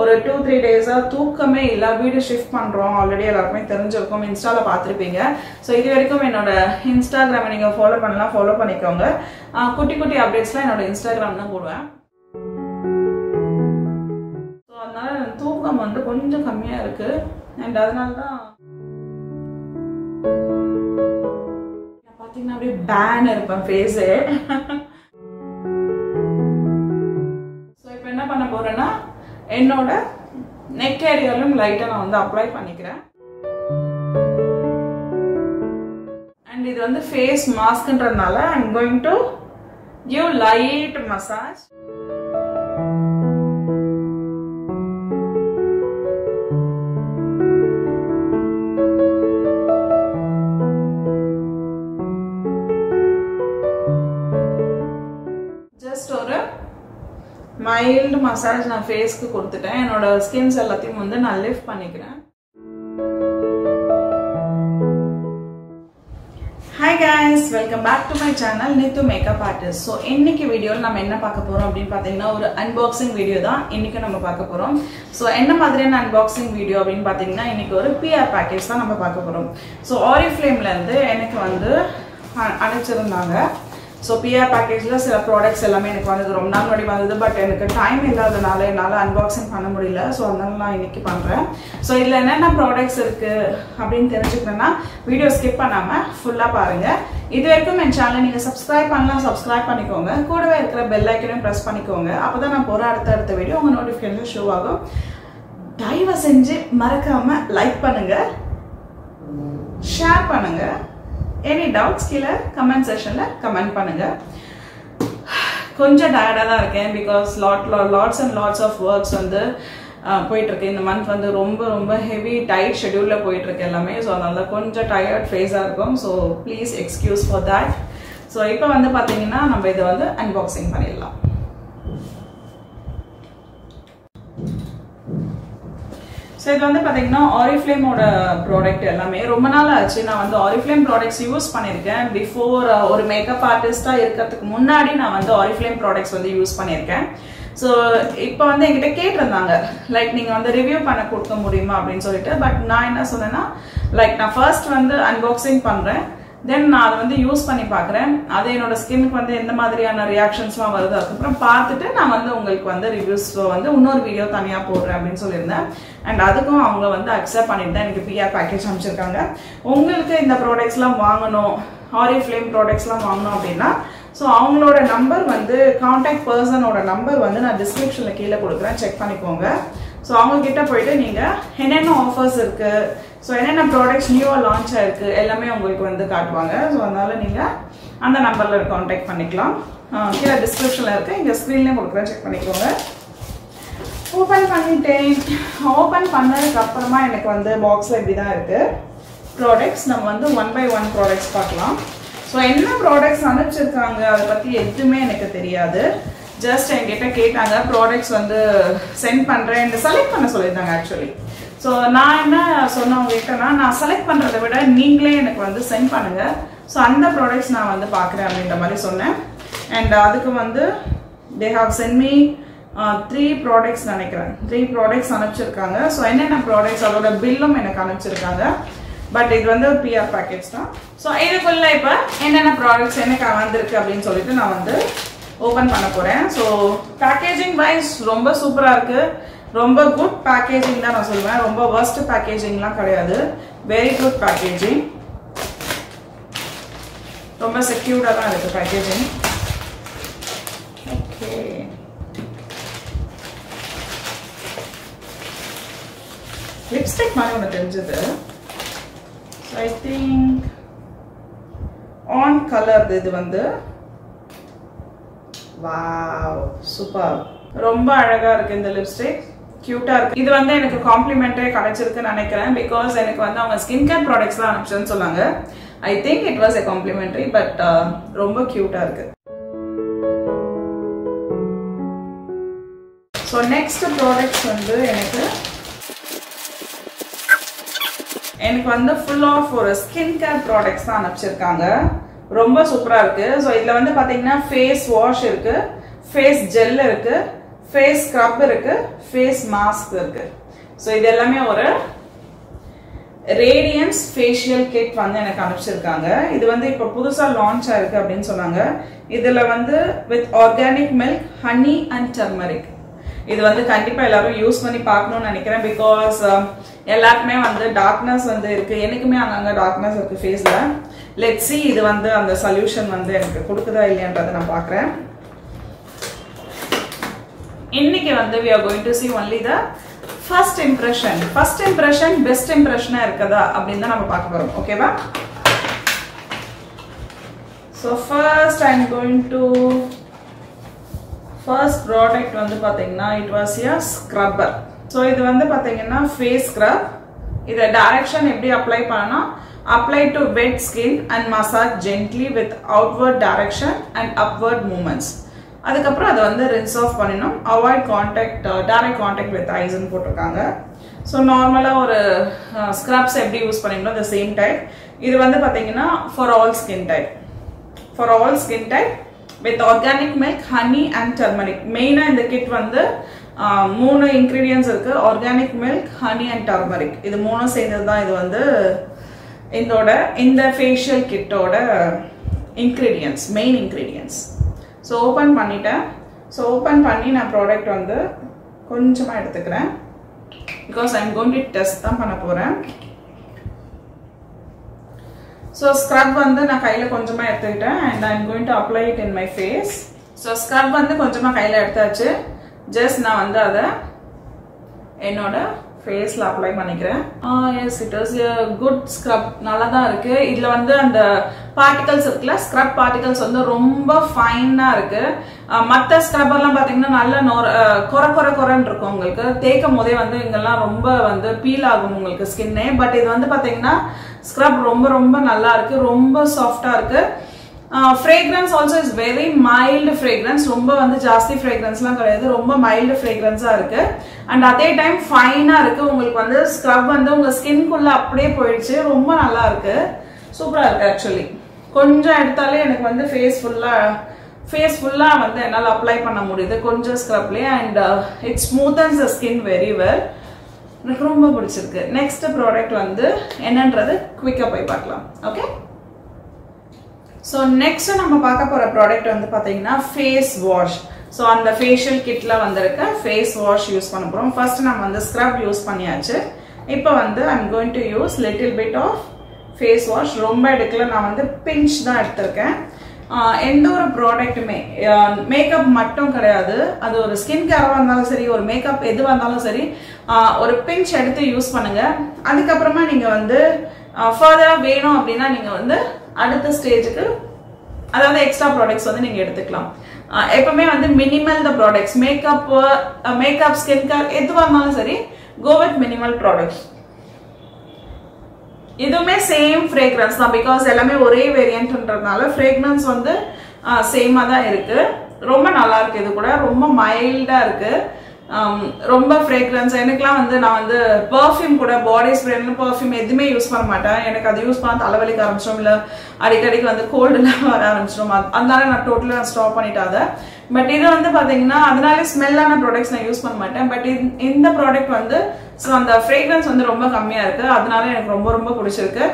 ஒரு two three டேஸாக தூக்கமே இல்லை. வீடு ஷிஃப்ட் பண்ணுறோம் ஆல்ரெடி எல்லாருக்குமே தெரிஞ்சிருக்கும். இன்ஸ்டாவில் பார்த்துருப்பீங்க. ஸோ இது வரைக்கும் என்னோட இன்ஸ்டாகிராமை நீங்கள் ஃபாலோ பண்ணலாம். ஃபாலோ பண்ணிக்கோங்க. குட்டி குட்டி அப்டேட்ஸ்லாம் என்னோட இன்ஸ்டாகிராம் தான் போடுவேன். ஸோ அதனால் தூக்கம் வந்து கொஞ்சம் கம்மியாக இருக்கு. அண்ட் அதனால தான் பார்த்தீங்கன்னா அப்படியே பேன் இருப்பேன் ஃபேஸு என்னோட நெக் ஏரியாலும் லைட்டாக நான் வந்து அப்ளை பண்ணிக்கிறேன். அண்ட் இது வந்து face மாஸ்க்ன்றதுனால I'm going to give light massage massage நான் ஃபேஸ்க்கு கொடுத்துட்டேன். என்னோட ஸ்கின்ஸ் எல்லாத்தையும் வந்து நான் லிஃப்ட் பண்ணிக்கிறேன். Hi guys welcome back to my channel Nithu makeup artist so இன்னைக்கு வீடியோவில் நம்ம என்ன பார்க்க போகிறோம் அப்படின்னு பார்த்தீங்கன்னா ஒரு அன்பாக்சிங் வீடியோ தான் இன்னைக்கு நம்ம பார்க்க போகிறோம் ஸோ என்ன மாதிரியான அன்பாக்சிங் வீடியோ அப்படின்னு பார்த்தீங்கன்னா இன்னைக்கு ஒரு பிஆர் பேக்கேஜ் தான் நம்ம பார்க்க போகிறோம் ஸோ ஆரி ஃப்ளேம்லேருந்து எனக்கு வந்து அ- அனுப்பிச்சிருந்தாங்க ஸோ பிஆர் பேக்கேஜில் சில ப்ராடக்ட்ஸ் எல்லாமே எனக்கு வந்தது. ரொம்ப நாள் முன்னாடி வந்தது பட் எனக்கு டைம் இல்லாதனால என்னால் அன்பாக்சிங் பண்ண முடியல. ஸோ அதனால நான் இன்னைக்கு பண்ணுறேன் ஸோ இதில் என்னென்ன ப்ராடக்ட்ஸ் இருக்குது அப்படின்னு தெரிஞ்சுக்கணும்னா வீடியோ ஸ்கிப் பண்ணாமல் ஃபுல்லாக பாருங்கள் இது வரைக்கும் என் சேனலை நீங்கள் சப்ஸ்கிரைப் பண்ணலாம் சப்ஸ்கிரைப் பண்ணிக்கோங்க. கூடவே இருக்கிற பெல் ஐக்கனையும் ப்ரெஸ் பண்ணிக்கோங்க. அப்போ தான் நான் போகிற அடுத்த அடுத்த வீடியோ உங்கள் நோட்டிஃபிகேஷன் ஷோ ஆகும். தயவு செஞ்சு மறக்காமல் லைக் பண்ணுங்கள் ஷேர் பண்ணுங்கள் எனி டவுட்ஸ் கீழே கமெண்ட் செஷனில் கமெண்ட் பண்ணுங்க. கொஞ்சம் டயர்டாக தான் இருக்கேன் because lot lots and lots of works வந்து போயிட்டுருக்கு. போயிட்டு இந்த மந்த் வந்து ரொம்ப ரொம்ப ஹெவி டைட் ஷெடியூலில் போயிட்டு இருக்கு எல்லாமே. ஸோ அதனால கொஞ்சம் டயர்ட் ஃபேஸாக இருக்கும். So please excuse for that so இப்போ வந்து பார்த்தீங்கன்னா நம்ம இதை வந்து அன்பாக்சிங் பண்ணிடலாம். ஸோ இது வந்து பார்த்தீங்கன்னா ஆரிஃப்ளேமோட ப்ராடக்ட் எல்லாமே. ரொம்ப நாள் ஆச்சு. நான் வந்து ஆரிஃப்ளேம் ப்ராடக்ட்ஸ் யூஸ் பண்ணியிருக்கேன். பிஃபோர் ஒரு மேக்கப் ஆர்டிஸ்டாக இருக்கிறதுக்கு முன்னாடி நான் வந்து ஆரிஃப்ளேம் ப்ராடக்ட்ஸ் வந்து யூஸ் பண்ணியிருக்கேன். ஸோ இப்போ வந்து என்கிட்ட கேட்டிருந்தாங்க. லைக் நீங்கள் வந்து ரிவ்யூ பண்ண கொடுக்க முடியுமா அப்படின்னு சொல்லிட்டு. பட் நான் என்ன சொன்னேன்னா லைக் நான் ஃபர்ஸ்ட் வந்து அன்பாக்சிங் பண்ணுறேன் தென் நான் அதை வந்து யூஸ் பண்ணி பார்க்குறேன். அது என்னோட ஸ்கின்னுக்கு வந்து எந்த மாதிரியான ரியாக்ஷன்ஸ்லாம் வருது அதுக்கப்புறம் பார்த்துட்டு நான் வந்து உங்களுக்கு வந்து ரிவ்யூஸ் வந்து இன்னொரு வீடியோ தனியாக போடுறேன் அப்படின்னு சொல்லியிருந்தேன். அண்ட் அதுக்கும் அவங்க வந்து அக்செப்ட் பண்ணிட்டு தான் எனக்கு பிஆர் பேக்கேஜ் அமைச்சிருக்காங்க உங்களுக்கு இந்த ப்ராடக்ட்ஸ்லாம் வாங்கணும் ஆரி ஃப்ளேம் ப்ராடக்ட்ஸ்லாம் வாங்கணும் அப்படின்னா ஸோ அவங்களோட நம்பர் வந்து காண்டாக்ட் பர்சனோட நம்பர் வந்து நான் டிஸ்கிரிப்ஷனில் கீழே கொடுக்குறேன். செக் பண்ணிக்கோங்க. ஸோ அவங்க கிட்ட போயிட்டு நீங்கள் என்னென்ன ஆஃபர்ஸ் இருக்குது ஸோ என்னென்ன ப்ராடக்ட்ஸ் நியூவாக லான்ச் ஆயிருக்கு எல்லாமே உங்களுக்கு வந்து காட்டுவாங்க. ஸோ அதனால நீங்கள் அந்த நம்பரில் காண்டாக்ட் பண்ணிக்கலாம். கீழே டிஸ்கிரிப்ஷனில் இருக்குது இங்கே ஸ்க்ரீன்லேயும் கொடுக்குறேன். செக் பண்ணிக்கோங்க. ஓப்பன் பண்ணிட்டேன். ஓப்பன் பண்ணதுக்கப்புறமா எனக்கு வந்து பாக்ஸில் இப்படி தான் இருக்குது ப்ராடக்ட்ஸ் நம்ம வந்து ஒன் பை ஒன் ப்ராடக்ட்ஸ் பார்க்கலாம். ஸோ என்ன ப்ராடக்ட்ஸ் அனுப்பிச்சிருக்காங்க அதை பற்றி எதுவுமே எனக்கு தெரியாது. ஜஸ்ட் என்கிட்ட கேட்டாங்க ப்ராடக்ட்ஸ் வந்து சென்ட் பண்ணுறேன் செலக்ட் பண்ண சொல்லியிருந்தாங்க ஆக்சுவலி ஸோ நான் என்ன சொன்னவங்க கிட்டனா நான் செலக்ட் பண்ணுறதை விட நீங்களே எனக்கு வந்து சென்ட் பண்ணுங்கள் ஸோ அந்த ப்ராடக்ட்ஸ் நான் வந்து பார்க்குறேன் அப்படின்ற மாதிரி சொன்னேன். அண்ட் அதுக்கு வந்து they have sent me three products நினைக்கிறேன். த்ரீ ப்ராடக்ட்ஸ் அனுப்பிச்சிருக்காங்க. ஸோ என்னென்ன ப்ராடக்ட்ஸ் அதோட பில்லும் எனக்கு அனுப்பிச்சிருக்காங்க. பட் இது வந்து பிஆர் பேக்கேஜ் தான். ஸோ இதுக்குள்ள இப்போ என்னென்ன ப்ராடக்ட்ஸ் எனக்கு வந்திருக்கு அப்படின்னு சொல்லிட்டு நான் வந்து ஓப்பன் பண்ண போகிறேன் ஸோ பேக்கேஜிங் வைஸ் ரொம்ப சூப்பராக இருக்குது ரொம்ப குட் பேக்கேஜிங் தான் நான் சொல்லுவேன் ரொம்ப worst பேக்கேஜிங்லாம் கிடையாது. வெரி குட் பேக்கேஜிங் ரொம்ப செக்யூர்டாக தான் இருக்குது பேக்கேஜிங் ஓகே லிப்ஸ்டிக் மாதிரி ஒன்று தெரிஞ்சது. ஐ திங்க் ஆன் கலர் இது வந்து வாவ் சூப்பர் ரொம்ப அழகாக இருக்குது இந்த லிப்ஸ்டிக் கியூட்டா இருக்கு. இது வந்து எனக்கு காம்ப்ளிமெண்டே கிடைச்சிருக்குன்னு நினைக்கிறேன். பிகாஸ் எனக்கு வந்து அவங்க ஸ்கின் கேர் ப்ராடக்ட்ஸ் தான் அனுப்பிச்சுன்னு சொன்னாங்க. I think it was a complimentary but ரொம்ப கியூட்டா இருக்கு. ஸோ நெக்ஸ்ட் ப்ராடக்ட்ஸ் வந்து எனக்கு எனக்கு வந்து ஃபுல் ஆஃப் ஒரு ஸ்கின் கேர் ப்ராடக்ட்ஸ் தான் அனுப்பிச்சிருக்காங்க. ரொம்ப சூப்பராக இருக்குது ஸோ இதில் வந்து பார்த்தீங்கன்னா ஃபேஸ் வாஷ் இருக்குது ஃபேஸ் ஜெல் இருக்குது ஃபேஸ் ஸ்க்ரப் இருக்கு ஃபேஸ் மாஸ்க் இருக்கு. ஸோ இது எல்லாமே ஒரு ரேடியன்ஸ் ஃபேஷியல் கிட் வந்து எனக்கு அனுப்பிச்சிருக்காங்க. இது வந்து இப்போ புதுசாக லான்ச் ஆயிருக்கு அப்படின்னு சொன்னாங்க. இதில் வந்து with organic milk honey and turmeric இது வந்து கண்டிப்பாக எல்லாரும் யூஸ் பண்ணி பார்க்கணும்னு நினைக்கிறேன். பிகாஸ் um, எல்லாருக்குமே வந்து டார்க்னஸ் வந்து இருக்கு. எனக்குமே அங்கங்கே டார்க்னஸ் இருக்கு ஃபேஸில் லெட்ஸி இது வந்து அந்த சொல்யூஷன் வந்து எனக்கு கொடுக்குதா இல்லையான்றதை நான் பார்க்குறேன். இன்னைக்கு வந்து we are going to see only the first impression first impression best இம்ப்ரெஷனாக இருக்குதா அப்படின்னு தான் நம்ம பார்க்க போகிறோம் ஓகேவா so first I am going to first product வந்து பார்த்தீங்கன்னா it was ya scrubber so இது வந்து பார்த்தீங்கன்னா ஃபேஸ் ஸ்க்ரப் இதை டைரக்ஷன் எப்படி அப்ளை பண்ணனா apply to wet skin and massage gently with outward direction and upward movements அதுக்கப்புறம் அதை வந்து ரின்ஸ் ஆஃப் பண்ணிடணும். Avoid contact direct contact with ஐஸ்ன்னு போட்டிருக்காங்க. ஸோ நார்மலாக ஒரு uh, ஸ்க்ரப்ஸ் எப்படி யூஸ் பண்ணிக்கணும்? த சேம் டைப் இது வந்து பார்த்தீங்கன்னா for all skin type for all skin type with organic milk honey and turmeric மெயினாக இந்த கிட் வந்து uh, மூணு இன்க்ரீடியன்ஸ் இருக்கு. Organic milk honey and turmeric இது மூணும் சேர்ந்தது தான் இது வந்து இதோட இந்த facial கிட்டோட ingredients main ingredients so open பண்ணிட்டேன். ஸோ ஓப்பன் பண்ணி நான் ப்ராடக்ட் வந்து கொஞ்சமாக எடுத்துக்கிறேன். Because I'm going to test தான் பண்ண போகிறேன் ஸோ ஸ்க்ரப் வந்து நான் கையில் கொஞ்சமாக எடுத்துக்கிட்டேன். And I'm going to apply it in my face so scrub வந்து கொஞ்சமாக கையில் எடுத்தாச்சு. ஜஸ்ட் நான் வந்து அதை என்னோட ஃபேஸில் அப்ளை பண்ணிக்கிறேன். Ah, yes it is good scrub நல்லா தான் இருக்குது இதில் வந்து அந்த பார்ட்டிகல்ஸ் இருக்குல்ல ஸ்க்ரப் பார்ட்டிகல்ஸ் வந்து ரொம்ப ஃபைனாக இருக்கு. மற்ற ஸ்க்ரப்பர்லாம் பார்த்தீங்கன்னா நல்ல நொர குறை குறை குறைன்னு இருக்கும் உங்களுக்கு. தேய்க்கும் போதே வந்து இங்கெல்லாம் ரொம்ப வந்து பீல் ஆகும் உங்களுக்கு ஸ்கின்னே பட் இது வந்து பார்த்தீங்கன்னா ஸ்க்ரப் ரொம்ப ரொம்ப நல்லா இருக்கு. ரொம்ப சாஃப்டாக இருக்கு. Fragrance also is very mild fragrance ரொம்ப வந்து ஜாஸ்தி ஃப்ரேக்ரன்ஸ்லாம் கிடையாது. ரொம்ப மைல்டு ஃப்ரேக்ரன்ஸாக இருக்கு. அண்ட் அதே டைம் ஃபைனாக இருக்கு. உங்களுக்கு வந்து ஸ்க்ரப் வந்து உங்கள் ஸ்கின்குள்ளே அப்படியே போயிடுச்சு. ரொம்ப நல்லா இருக்கு. சூப்பராக இருக்கு ஆக்சுவலி கொஞ்சம் எடுத்தாலே எனக்கு வந்து ஃபேஸ் ஃபுல்லாக ஃபேஸ் ஃபுல்லாக வந்து என்னால் அப்ளை பண்ண முடியுது. கொஞ்சம் ஸ்க்ரப்லேயே and it's smoothens the skin very well எனக்கு ரொம்ப பிடிச்சிருக்கு. நெக்ஸ்ட் ப்ராடக்ட் வந்து என்னன்றது குவிக்காக போய் பார்க்கலாம். ஓகே ஸோ நெக்ஸ்ட் நம்ம பார்க்க போகிற ப்ராடக்ட் வந்து பார்த்தீங்கன்னா ஃபேஸ் வாஷ் ஸோ அந்த ஃபேஷியல் கிட்டில் வந்திருக்க ஃபேஸ் வாஷ் யூஸ் பண்ண போகிறோம் ஃபர்ஸ்ட் நம்ம வந்து ஸ்க்ரப் யூஸ் பண்ணியாச்சு. இப்போ வந்து I'm going to use little bit of face wash ரொம்ப எடுக்கல. நான் வந்து பிஞ்ச் தான் எடுத்திருக்கேன். எந்த ஒரு ப்ராடக்ட்டுமே மேக்கப் மட்டும் கிடையாது. அது ஒரு ஸ்கின் கேராக இருந்தாலும் சரி ஒரு மேக்கப் எதுவாக இருந்தாலும் சரி ஒரு பிஞ்ச் எடுத்து யூஸ் பண்ணுங்கள் அதுக்கப்புறமா நீங்கள் வந்து ஃபர்தராக வேணும் அப்படின்னா நீங்கள் வந்து அடுத்த ஸ்டேஜுக்கு அதாவது எக்ஸ்ட்ரா ப்ராடக்ட்ஸ் வந்து நீங்கள் எடுத்துக்கலாம். எப்பவுமே வந்து minimal the products makeup makeup skin care எதுவாக இருந்தாலும் சரி கோ வித் மினிமல் ப்ராடக்ட்ஸ் இதுவுமே சேம் ஃப்ரேக்ரன்ஸ் தான். பிகாஸ் எல்லாமே ஒரே வேரியன்ட்ன்றதுனால ஃப்ரேக்ரன்ஸ் வந்து சேமாக தான் இருக்கு. ரொம்ப நல்லா இருக்கு இது கூட. ரொம்ப மைல்டாக இருக்கு. ரொம்ப ஃப்ரேக்ரன்ஸ் எனக்குலாம் வந்து நான் வந்து பர்ஃப்யூம் கூட பாடி ஸ்ப்ரேன்னு பர்ஃப்யூம் எதுவுமே யூஸ் பண்ண மாட்டேன். எனக்கு அது யூஸ் பண்ண தலைவலிக்க ஆரம்பிச்சிடும் இல்லை அடிக்கடிக்கு வந்து கோல்டுலாம் வர ஆரம்பிச்சிடும் அதனால நான் டோட்டலாக ஸ்டாப் பண்ணிட்டாத. பட் இது வந்து பார்த்தீங்கன்னா அதனால ஸ்மெல்லான ப்ராடக்ட்ஸ் நான் யூஸ் பண்ண மாட்டேன். பட் இந்த ப்ராடக்ட் வந்து ஸோ அந்த ஃப்ரேக்ரன்ஸ் வந்து ரொம்ப கம்மியாக இருக்குது அதனால எனக்கு ரொம்ப ரொம்ப பிடிச்சிருக்கு.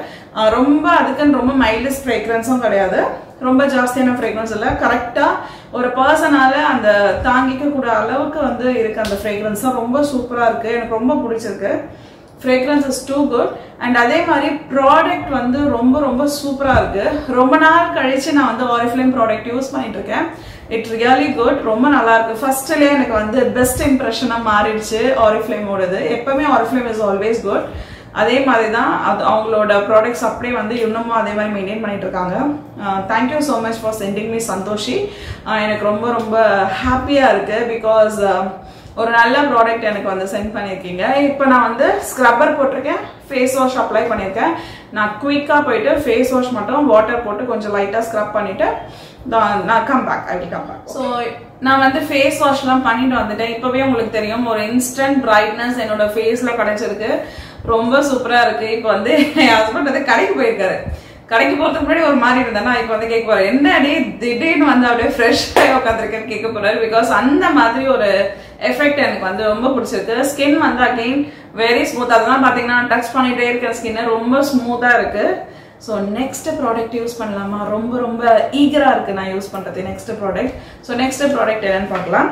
ரொம்ப அதுக்குன்னு ரொம்ப மைல்டஸ்ட் ஃப்ரேக்ரன்ஸும் கிடையாது. ரொம்ப ஜாஸ்தியான ஃப்ரேக்ரன்ஸ் இல்லை. கரெக்டாக ஒரு பர்சனால அந்த தாங்கிக்கக்கூட அளவுக்கு வந்து இருக்கு அந்த ஃப்ரேக்ரன்ஸ் தான் ரொம்ப சூப்பராக இருக்குது எனக்கு ரொம்ப பிடிச்சிருக்கு. Fragrance is too good and அதே மாதிரி ப்ராடக்ட் வந்து ரொம்ப ரொம்ப சூப்பராக இருக்குது ரொம்ப நாள் கழித்து நான் வந்து ஆரிஃப்ளேம் ப்ராடக்ட் யூஸ் பண்ணிட்டு இருக்கேன். இட் ரியலி குட் ரொம்ப நல்லா இருக்கு ஃபர்ஸ்ட்லேயே எனக்கு வந்து பெஸ்ட் இம்ப்ரெஷனாக மாறிடுச்சு ஆரிஃப்ளேமோடது எப்பவுமே ஆரிஃப்ளேம் இஸ் ஆல்வேஸ் குட் அதே மாதிரி தான் அது அவங்களோட ப்ராடக்ட்ஸ் அப்படியே வந்து இன்னமும் அதே மாதிரி மெயின்டைன் பண்ணிட்டு இருக்காங்க thank you so much for sending me Santhoshi. எனக்கு ரொம்ப ரொம்ப ஹாப்பியாக இருக்கு பிகாஸ் ஒரு நல்ல ப்ராடக்ட் எனக்கு வந்து சென்ட் பண்ணியிருக்கீங்க இப்போ நான் வந்து ஸ்க்ரப்பர் போட்டிருக்கேன் ஃபேஸ் வாஷ் அப்ளை பண்ணியிருக்கேன் நான் குயிக்காக போயிட்டு ஃபேஸ் வாஷ் மட்டும் வாட்டர் போட்டு கொஞ்சம் லைட்டாக ஸ்க்ரப் பண்ணிட்டு நான் come back I will come back so நான் வந்து ஃபேஸ் வாஷ்லாம் பண்ணிட்டு வந்துட்டேன். இப்போவே உங்களுக்கு தெரியும் ஒரு இன்ஸ்டன்ட் பிரைட்னஸ் என்னோட ஃபேஸில் கிடைச்சிருக்கு. ரொம்ப சூப்பராக இருக்கு. இப்போ வந்து என் ஹஸ்பண்ட் வந்து கடைக்கு போயிருக்காரு. கடைக்கு போறதுக்கு முன்னாடி ஒரு மாதிரி இருந்தேன்னா இப்போ வந்து கேட்க போறேன். என்ன அடி திடீர்னு வந்து அப்படியே ஃப்ரெஷ் ஆகி உட்காந்துருக்கேன்னு கேட்க போறாரு. பிகாஸ் அந்த மாதிரி ஒரு எஃபெக்ட் எனக்கு வந்து ரொம்ப பிடிச்சிருக்கு. ஸ்கின் வந்து அகெயின் வெரி ஸ்மூத் அதெல்லாம் பாத்தீங்கன்னா டச் பண்ணிட்டே இருக்கிற ஸ்கின் ரொம்ப ஸ்மூத்தா இருக்கு. ஸோ நெக்ஸ்ட் ப்ராடக்ட் யூஸ் பண்ணலாமா? ரொம்ப ரொம்ப ஈகரா இருக்கு நான் யூஸ் பண்றது. Next product so next product என்னன்னு பார்க்கலாம்.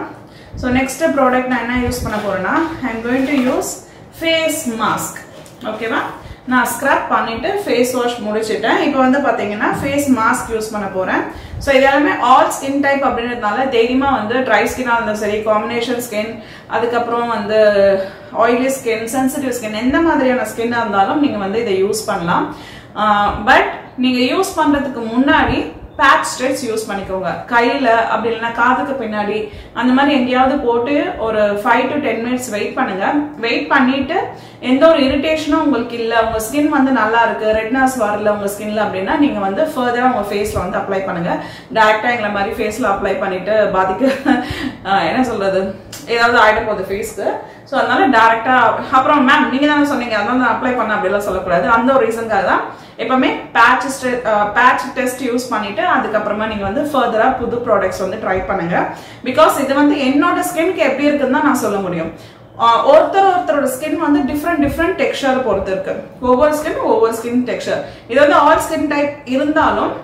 ஸோ நெக்ஸ்ட் ப்ராடக்ட் நான் என்ன யூஸ் பண்ண போறேன்னா I am going to use face mask ஓகேவா நான் ஸ்க்ரப் பண்ணிட்டு ஃபேஸ் வாஷ் முடிச்சுட்டேன். இப்போ வந்து பார்த்தீங்கன்னா ஃபேஸ் மாஸ்க் யூஸ் பண்ண போறேன். ஸோ இது எல்லாமே ஆல் ஸ்கின் டைப் அப்படின்றதுனால தைரியமா வந்து ட்ரை ஸ்கின்னாக இருந்தாலும் சரி காம்பினேஷன் ஸ்கின் அதுக்கப்புறம் வந்து ஆயிலி ஸ்கின் சென்சிட்டிவ் ஸ்கின் எந்த மாதிரியான ஸ்கின்னாக இருந்தாலும் நீங்கள் வந்து இதை யூஸ் பண்ணலாம். பட் நீங்கள் யூஸ் பண்ணுறதுக்கு முன்னாடி பேட்ச் ஸ்ட்ரெச் யூஸ் பண்ணிக்கோங்க. கையில் அப்படி இல்லைன்னா காதுக்கு பின்னாடி அந்த மாதிரி எங்கேயாவது போட்டு ஒரு five to ten minutes wait பண்ணுங்க. வெயிட் பண்ணிட்டு எந்த ஒரு இரிட்டேஷனும் உங்களுக்கு இல்லை உங்க ஸ்கின் வந்து நல்லா இருக்கு ரெட்னஸ் வரல உங்க ஸ்கின்ல அப்படின்னா நீங்க வந்து ஃபர்தரா உங்க ஃபேஸ்ல வந்து அப்ளை பண்ணுங்க. டேரக்டா எங்களை மாதிரி ஃபேஸ்ல அப்ளை பண்ணிட்டு பாதிக்க என்ன சொல்றது? ஏதாவது ஆயிட போகுது ஃபேஸ்க்கு ஸோ அதனால டேரெக்டாக அப்புறம் மேம் நீங்கள் தானே சொன்னீங்க அதனால நான் அப்ளை பண்ண அப்படிலாம் சொல்லக்கூடாது. அந்த ஒரு ரீசனுக்காக தான் எப்பவுமே பேட்ச் பேட்ச் டெஸ்ட் யூஸ் பண்ணிட்டு அதுக்கப்புறமா நீங்கள் வந்து ஃபர்தராக புது ப்ராடக்ட்ஸ் வந்து ட்ரை பண்ணுங்க. பிகாஸ் இது வந்து என்னோட ஸ்கின்க்கு எப்படி இருக்குன்னு தான் நான் சொல்ல முடியும். ஒருத்தர் ஒருத்தரோட ஸ்கின் வந்து டிஃப்ரெண்ட் டிஃப்ரெண்ட் டெக்ஸ்டர் பொறுத்து இருக்கு. ஒவ்வொரு ஸ்கின் ஒவ்வொரு ஸ்கின் டெக்ஸ்டர் இது வந்து ஆல் ஸ்கின் டைப் இருந்தாலும்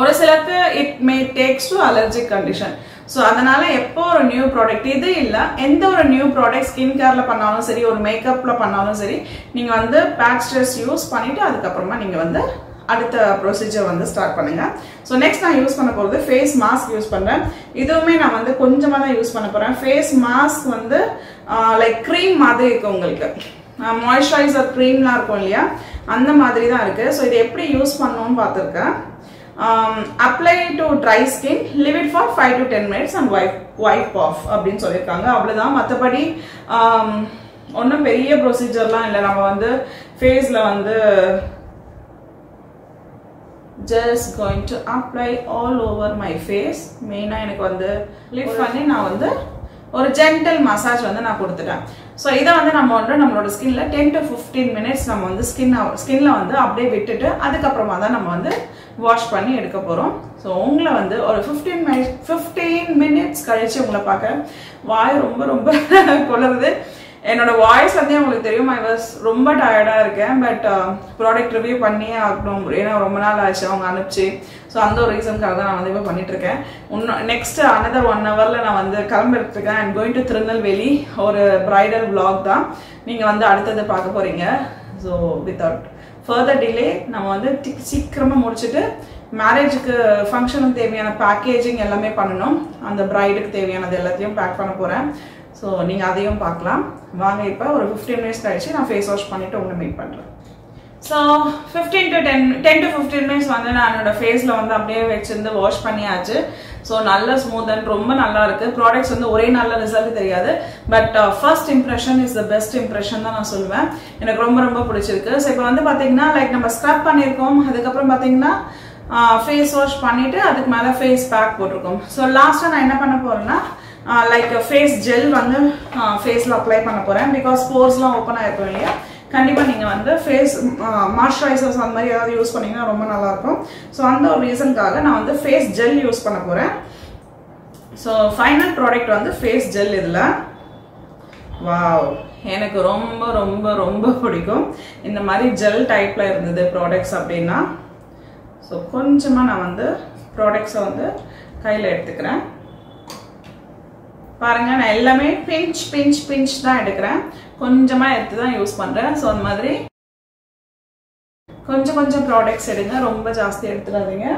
ஒரு சிலருக்கு it may takes to allergic condition so அதனால எப்போ ஒரு நியூ ப்ராடக்ட் இது இல்லை எந்த ஒரு நியூ ப்ராடக்ட் ஸ்கின் கேர்ல பண்ணாலும் சரி ஒரு மேக்கப்ல பண்ணாலும் சரி நீங்க வந்து பேக் ஸ்ட்ரெஸ் யூஸ் பண்ணிட்டு அதுக்கப்புறமா நீங்க வந்து அடுத்த ப்ரொசீஜர் வந்து ஸ்டார்ட் பண்ணுங்க. ஸோ நெக்ஸ்ட் நான் யூஸ் பண்ண போகிறது ஃபேஸ் மாஸ்க் யூஸ் பண்ணுறேன் இதுவுமே நான் வந்து கொஞ்சமாக தான் யூஸ் பண்ண போகிறேன் ஃபேஸ் மாஸ்க் வந்து லைக் க்ரீம் மாதிரி இருக்கு உங்களுக்கு. மாய்ஸ்சரைசர் க்ரீம்லாம் இருக்கும் இல்லையா? அந்த மாதிரி தான் இருக்கு. ஸோ இது எப்படி யூஸ் பண்ணணும்னு பார்த்துருக்கேன். Apply to dry skin leave it for five to ten minutes and wipe wipe off அப்படின்னு சொல்லியிருக்காங்க. அவ்வளோதான் மற்றபடி ஒன்றும் பெரிய ப்ரொசீஜர்லாம் இல்லை. நம்ம வந்து ஃபேஸில் வந்து just going to apply all over my face மெயினாக எனக்கு வந்து லிஃப்ட் பண்ணி நான் வந்து ஒரு ஜென்டல் மசாஜ் வந்து நான் கொடுத்துட்டேன். ஸோ இதை வந்து நம்ம வந்து நம்மளோட ஸ்கின்ல டென் டு ஃபிஃப்டீன் மினிட்ஸ் நம்ம வந்து ஸ்கின் ஸ்கின்ல வந்து அப்படியே விட்டுட்டு அதுக்கப்புறமா தான் நம்ம வந்து வாஷ் பண்ணி எடுக்க போகிறோம் ஸோ உங்களை வந்து ஒரு ஃபிஃப்டீன் மினிட்ஸ் ஃபிஃப்டீன் மினிட்ஸ் கழித்து உங்களை பார்க்க வாய் ரொம்ப ரொம்ப குளருது. என்னோட வாய்ஸ் வந்து உங்களுக்கு தெரியும். ஐ வாஸ் ரொம்ப டயர்டாக இருக்கேன். பட் ப்ராடக்ட் ரிவ்யூ பண்ணியே ஆகணும். ஏன்னா ரொம்ப நாள் ஆச்சு. அவங்க அனுப்பிச்சு. ஸோ அந்த ஒரு ரீசனுக்காக தான் நான் வந்து இப்போ இருக்கேன். இன்னும் நெக்ஸ்ட் அனதர் ஒன் ஹவரில் நான் வந்து கிளம்பிட்டுருக்கேன் ஐம் கோயிங் டு திருநெல்வேலி. ஒரு பிரைடல் விளாக் தான். நீங்கள் வந்து அடுத்தது பார்க்க போகிறீங்க ஸோ வித்தவுட் ஃபர்தர் டிலே நம்ம வந்து சீக்கிரமாக முடிச்சுட்டு மேரேஜுக்கு ஃபங்க்ஷனுக்கு தேவையான பேக்கேஜிங் எல்லாமே பண்ணணும். அந்த ப்ரைடுக்கு தேவையானது எல்லாத்தையும் பேக் பண்ண போகிறேன் ஸோ நீங்கள் அதையும் பார்க்கலாம். வாங்க இப்போ ஒரு ஃபிஃப்டீன் மினிட்ஸ் கழிச்சு நான் ஃபேஸ் வாஷ் பண்ணிவிட்டு உங்களை மீட் பண்ணுறேன் so fifteen to ten ten to fifteen minutes வந்து நான் என்னோட ஃபேஸில் வந்து அப்படியே வச்சிருந்து வாஷ் பண்ணியாச்சு. ஸோ நல்ல ஸ்மூத் அண்ட் ரொம்ப நல்லா இருக்கு. ப்ராடக்ட்ஸ் வந்து ஒரே நல்ல ரிசல்ட் தெரியாது. But first impression is the best impression தான் நான் சொல்லுவேன். எனக்கு ரொம்ப ரொம்ப பிடிச்சிருக்கு. ஸோ இப்போ வந்து பார்த்தீங்கன்னா லைக் நம்ம ஸ்க்ரப் பண்ணியிருக்கோம். அதுக்கப்புறம் பார்த்தீங்கன்னா ஃபேஸ் uh, வாஷ் பண்ணிட்டு அதுக்கு மேலே ஃபேஸ் பேக் போட்டிருக்கோம். ஸோ லாஸ்ட்டாக நான் என்ன பண்ண போறேன்னா லைக் ஃபேஸ் ஜெல் வந்து uh, ஃபேஸில் அப்ளை பண்ண போகிறேன் பிகாஸ் போர்ஸ்லாம் ஓப்பன் ஆகிருக்கும் இல்லையா? கண்டிப்பாக நீங்கள் வந்து ஃபேஸ் மாய்ஸ்சரைசர்ஸ் அந்த மாதிரி ஏதாவது யூஸ் பண்ணீங்கன்னா ரொம்ப நல்லாயிருக்கும். ஸோ அந்த ஒரு ரீசனுக்காக நான் வந்து ஃபேஸ் ஜெல் யூஸ் பண்ண போகிறேன் ஸோ ஃபைனல் ப்ராடக்ட் வந்து ஃபேஸ் ஜெல் இதில். வாவ் எனக்கு ரொம்ப ரொம்ப ரொம்ப பிடிக்கும். இந்த மாதிரி ஜெல் டைப்பில் இருந்தது ப்ராடக்ட்ஸ் அப்படின்னா. ஸோ கொஞ்சமாக நான் வந்து ப்ராடக்ட்ஸை வந்து கையில் எடுத்துக்கிறேன். பாருங்க நான் எல்லாமே பிஞ்ச் பிஞ்ச் பிஞ்ச் தான் எடுக்கிறேன். கொஞ்சமாக எடுத்து தான் யூஸ் பண்ணுறேன் ஸோ அந்த மாதிரி கொஞ்சம் கொஞ்சம் ப்ராடக்ட்ஸ் எடுங்க. ரொம்ப ஜாஸ்தி எடுத்துடாதீங்க.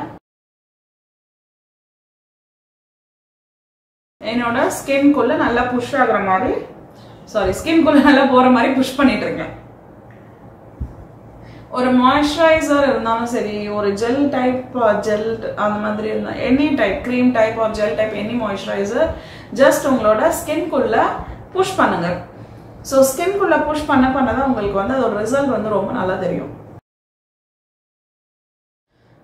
என்னோட ஸ்கின்குள்ளே நல்லா புஷ் ஆகுற மாதிரி சாரி ஸ்கின்குள்ளே நல்லா போகிற மாதிரி புஷ் பண்ணிட்டு இருக்கேன் ஒரு மாய்ஸ்சரைசர் இருந்தாலும் சரி ஒரு ஜெல் டைப் ஜெல் அந்த மாதிரி இருந்தால் any type cream type or gel type any moisturiser just உங்களோட ஸ்கின்குள்ளே புஷ் பண்ணுங்கள் ஸோ ஸ்கின்குள்ளே புஷ் பண்ண பண்ண தான் உங்களுக்கு வந்து அதோட ரிசல்ட் வந்து ரொம்ப நல்லா தெரியும்.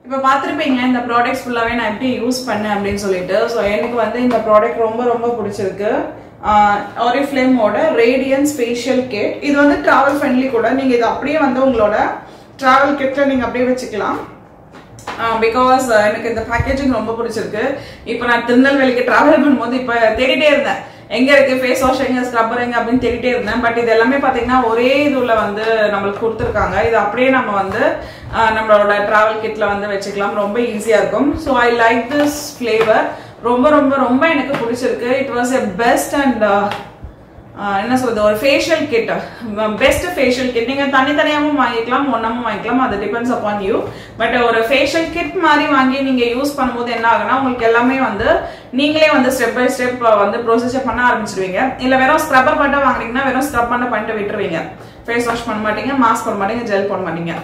இப்போ பார்த்துருப்பீங்க இந்த ப்ராடக்ட்ஸ் ஃபுல்லாகவே நான் எப்படி யூஸ் பண்ணேன் அப்படின்னு சொல்லிட்டு. ஸோ எனக்கு வந்து இந்த ப்ராடக்ட் ரொம்ப ரொம்ப பிடிச்சிருக்கு. ஆரிஃப்ளேமோட ரேடியன்ஸ் ஃபேஷியல் கிட் இது வந்து ட்ராவல் ஃப்ரெண்ட்லி கூட. நீங்கள் இது அப்படியே வந்து உங்களோட ட்ராவல் கிட்ட நீங்கள் அப்படியே வச்சுக்கலாம். பிகாஸ் எனக்கு இந்த பேக்கேஜிங் ரொம்ப பிடிச்சிருக்கு. இப்போ நான் திருநெல்வேலிக்கு ட்ராவல் பண்ணும்போது இப்போ தேடிட்டே இருந்தேன். எங்கே இருக்குது ஃபேஸ் வாஷ் எங்கே ஸ்க்ரப்பர் எங்கே அப்படின்னு தேடிட்டே இருந்தேன். பட் இது எல்லாமே பார்த்தீங்கன்னா ஒரே இதுல வந்து நம்மளுக்கு கொடுத்துருக்காங்க. இது அப்படியே நம்ம வந்து நம்மளோட ட்ராவல் கிட்ல வந்து வச்சுக்கலாம். ரொம்ப ஈஸியாக இருக்கும். So I like this flavour ரொம்ப ரொம்ப ரொம்ப எனக்கு பிடிச்சிருக்கு. It was a best and என்ன சொல்றது ஒரு facial kit best facial kit நீங்க தனித்தனியாகவும் வாங்கிக்கலாம் ஒன்னாமும் வாங்கிக்கலாம் அது டிபெண்ட்ஸ் அப்பான் யூ பட் ஒரு ஃபேஷியல் கிட் மாதிரி வாங்கி நீங்க யூஸ் பண்ணும்போது என்ன ஆகுனா உங்களுக்கு எல்லாமே வந்து நீங்களே வந்து ஸ்டெப் பை ஸ்டெப் வந்து ப்ரொசீஜர் பண்ண ஆரம்பிச்சிருவீங்க. இல்ல வெறும் ஸ்க்ரப்பர் மட்டும் வாங்குனீங்கன்னா வெறும் ஸ்க்ரப் பண்ண பண்ணிட்டு விட்டுருவீங்க. ஃபேஸ் வாஷ் பண்ண மாட்டீங்க மாஸ்க் போட மாட்டீங்க ஜெல் போட மாட்டீங்க.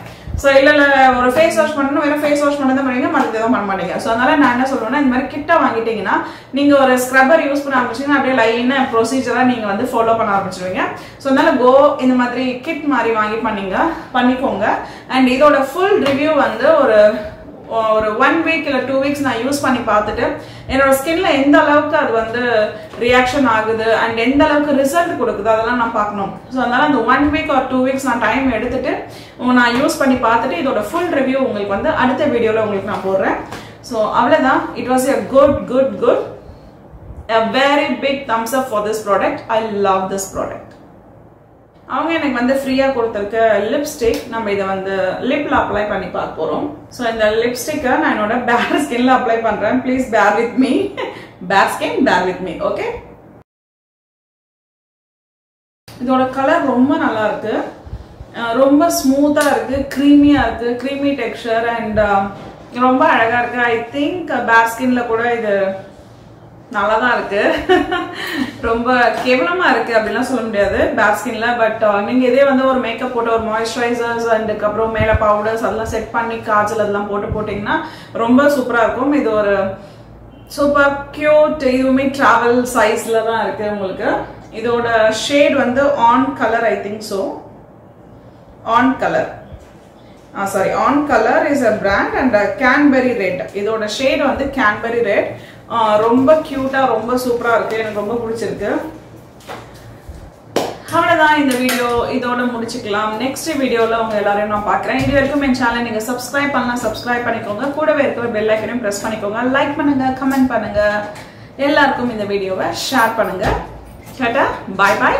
ஸோ இல்லை இல்லை ஒரு ஃபேஸ் வாஷ் பண்ணணும் வெறும் ஃபேஸ் வாஷ் பண்ண பண்ணீங்கன்னா பண்ணுவீங்க மற்ற எதுவும் பண்ண மாட்டீங்க. ஸோ அதனால் நான் என்ன சொல்லுவேன்னா இந்த மாதிரி கிட்ட வாங்கிட்டீங்கன்னா நீங்கள் ஒரு ஸ்க்ரப்பர் யூஸ் பண்ண ஆரம்பிச்சீங்கன்னா அப்படியே லைனாக ப்ரொசீஜராக நீங்கள் வந்து ஃபாலோ பண்ண ஆரம்பிச்சிருவீங்க. ஸோ அதனால் கோ இந்த மாதிரி கிட் மாதிரி வாங்கி பண்ணிங்க பண்ணிக்கோங்க. அண்ட் இதோட ஃபுல் ரிவ்யூ வந்து ஒரு ஒரு ஒன் வீக் இல்லை டூ வீக்ஸ் நான் யூஸ் பண்ணி பார்த்துட்டு என்னோட ஸ்கின்ல எந்த அளவுக்கு அது வந்து ரியாக்ஷன் ஆகுது அண்ட் எந்த அளவுக்கு ரிசல்ட் கொடுக்குது அதெல்லாம் நான் பார்க்கணும். ஸோ அதனால அந்த one week or two weeks நான் டைம் எடுத்துட்டு நான் யூஸ் பண்ணி பார்த்துட்டு இதோட ஃபுல் ரிவ்யூ உங்களுக்கு வந்து அடுத்த வீடியோவில் உங்களுக்கு நான் போடுறேன். ஸோ அவ்வளோதான் it was a good good good a very big thumbs up for this product. I love this product. அவங்க எனக்கு வந்து ஃப்ரீயா கொடுத்துருக்க லிப்ஸ்டிக் நம்ம இதை வந்து லிப்ல அப்ளை பண்ணி பார்க்க போறோம். ஸோ இந்த லிப்ஸ்டிக்கை நான் என்னோட பேர் ஸ்கின்ல அப்ளை பண்றேன். Please bear with me bare skin bear with me okay இதோட கலர் ரொம்ப நல்லா இருக்கு. ரொம்ப ஸ்மூத்தா இருக்கு க்ரீமியா இருக்கு க்ரீமி டெக்ஸ்சர் அண்ட் ரொம்ப அழகா இருக்கு. ஐ திங்க் பேர் ஸ்கின்ல கூட இது நல்லா தான் இருக்கு. ரொம்ப கேவலமா இருக்கு அப்படிலாம் சொல்ல முடியாது. பேக் ஸ்கின்ல பட் நீங்க இதே வந்து ஒரு மேக்கப் போட்டு ஒரு மாய்ஸ்சரைசர்ஸ் அண்ட் அப்புறம் மேல பவுடர்ஸ் அதெல்லாம் செட் பண்ணி காய்ச்சல் அதெல்லாம் போட்டு போட்டீங்கன்னா ரொம்ப சூப்பரா இருக்கும். இது ஒரு சூப்பர் கியூட் இதுவுமே டிராவல் சைஸ்ல தான் இருக்கு உங்களுக்கு. இதோட ஷேட் வந்து on colour I think so on colour sorry on colour is a brand and cranberry red இதோட ஷேட் வந்து கேன்பெரி ரெட் ரொம்ப கியூட்டா ரொம்ப சூப்பரா இருக்கு. எனக்கு ரொம்ப பிடிச்சிருக்கு. அவ்வளவுதான் இந்த வீடியோ இதோட முடிச்சுக்கலாம். நெக்ஸ்ட் வீடியோல உங்க எல்லாரையும் நான் பார்க்குறேன். இது வரைக்கும் என் சேனல் நீங்க சப்ஸ்கிரைப் பண்ணலாம் சப்ஸ்கிரைப் பண்ணிக்கோங்க. கூடவே இருக்கிற பெல் ஐக்கனையும் பிரஸ் பண்ணிக்கோங்க. லைக் பண்ணுங்க கமெண்ட் பண்ணுங்க. எல்லாருக்கும் இந்த வீடியோவை ஷேர் பண்ணுங்க. கேட்டா பாய் பாய்